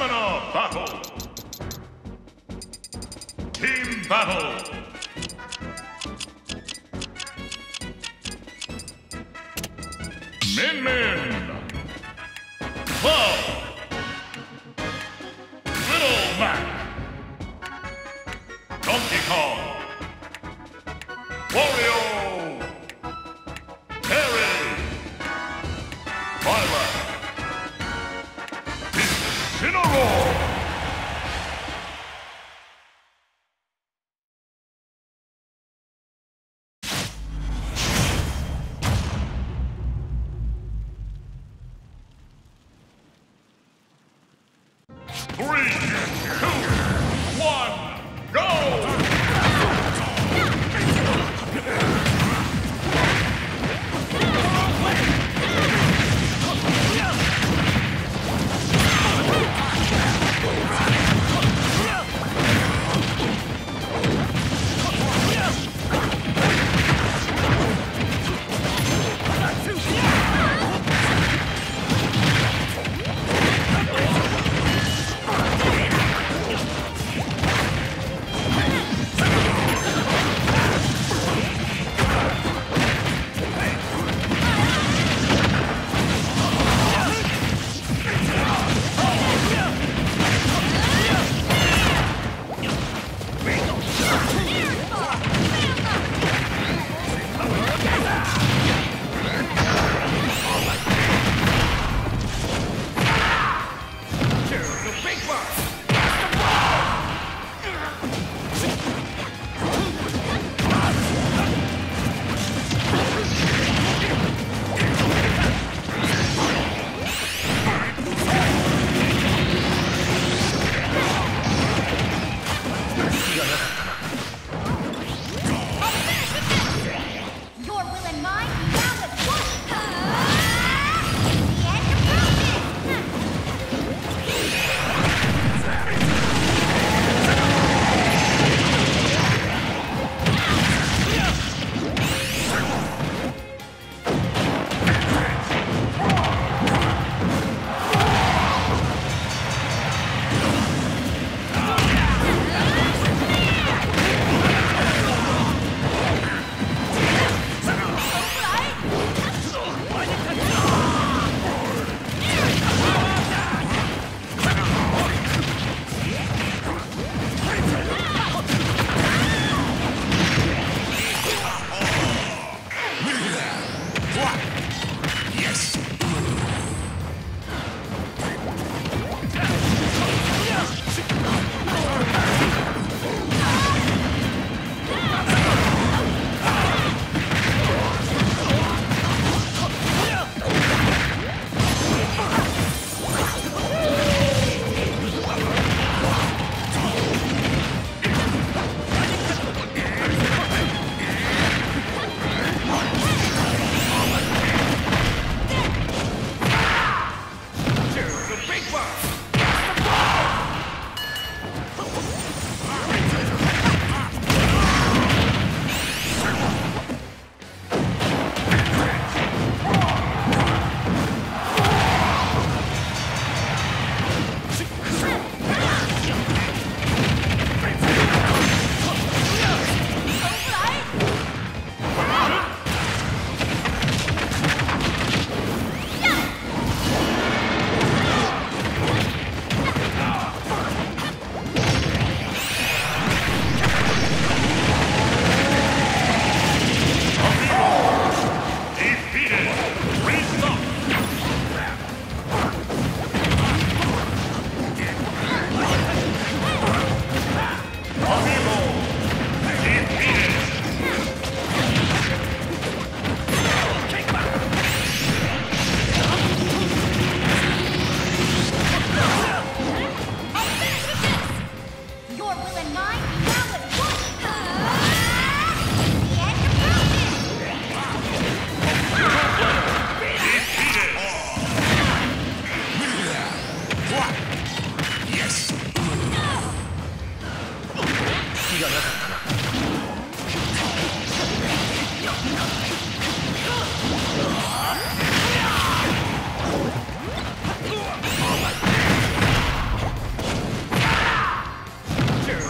Stamina battle. Team battle. Min Min. Cloud. Three,